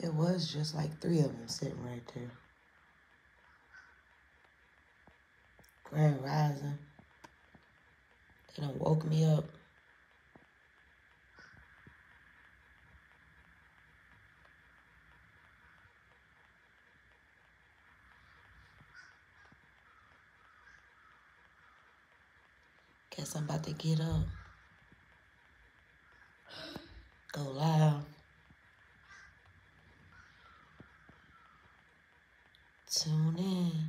It was just like three of them sitting right there. Grand Rising. They done woke me up. Guess I'm about to get up. Go live. そうね。